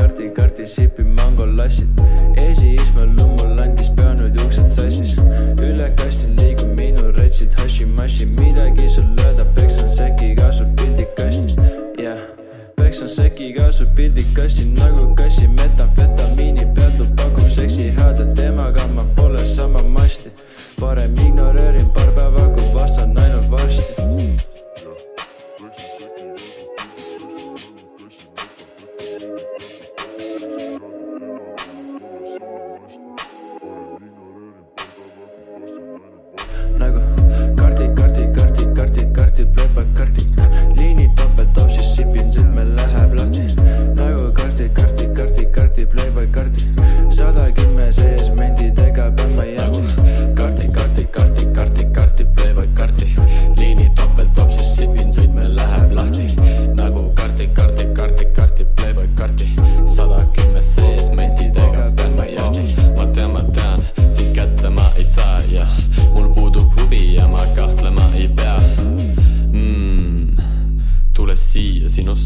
kardi, kardi sipin mangolassid. esiismal lõmmul andis pea nüüd uksed sassis. üle kasti liigub minu retsid, hašimaši, midagi sul lööda, peksan sekiga su pildikast, jah yeah. peksan sekiga su pildikasti nagu kassi, metamfetamiini peatub, pakub seksi hääda, temaga ma pole sama masti. parem ignoreerin paar päeva, kui vastan ainult varsti.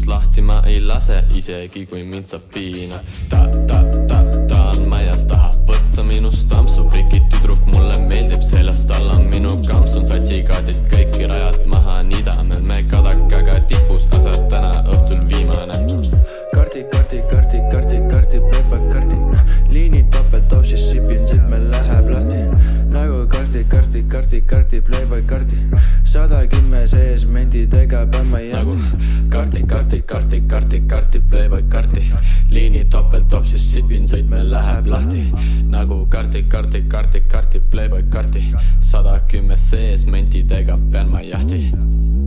Sinust lahti ma ei lase, isegi kui mind saab piina. ta, ta, ta, ta on majas, tahab võtta minust ampsu, frikid tüdruk mulle meeldib, seljast all on minu kampsun, satsikaadid kõiki rajad maha nidame, me kadakaga tipus, asjad täna õhtul viimane kardi, kardi, kardi, kardi, kardi, playback, kardi. liinid topeltop, siis sipin, südme läheb lahti. nagu kardi, kardi, kardi, kardi, playback, kardi. sada pean ma nagu jääma. kardi, kardi, kardi, kardi, kardi, playboy kardi. liini topeltop, siis sipin, sõitme läheb lahti. nagu kardi, kardi, kardi, kardi, playboy kardi. sada kümme sees mentidega pean ma jahti